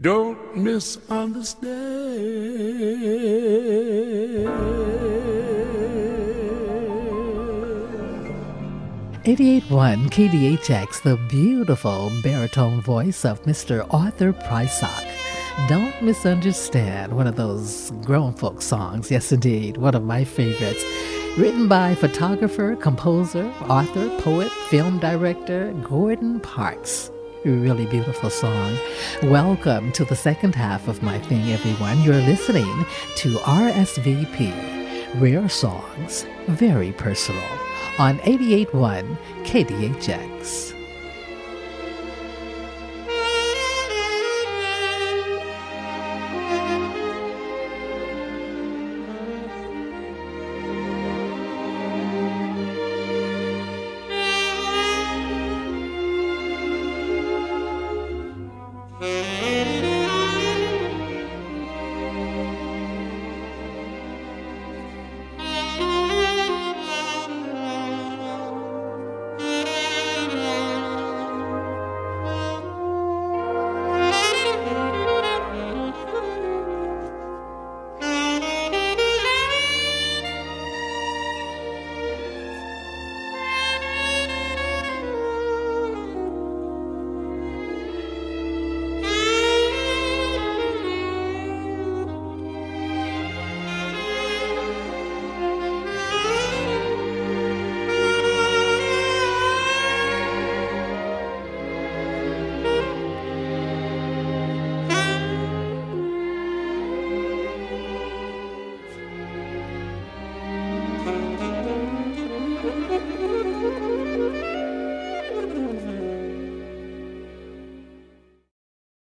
Don't misunderstand. Eighty-eight 88.1 KDHX, the beautiful baritone voice of Mr. Arthur Prysock. Don't misunderstand one of those grown folk songs. Yes, indeed, one of my favorites. Written by photographer, composer, author, poet, film director Gordon Parks. Really beautiful song. Welcome to the second half of my thing, everyone. You're listening to RSVP, Rare Songs, Very Personal, on 88.1 KDHX.